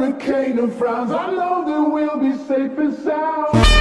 hurricane and frowns. I know that we'll be safe and sound.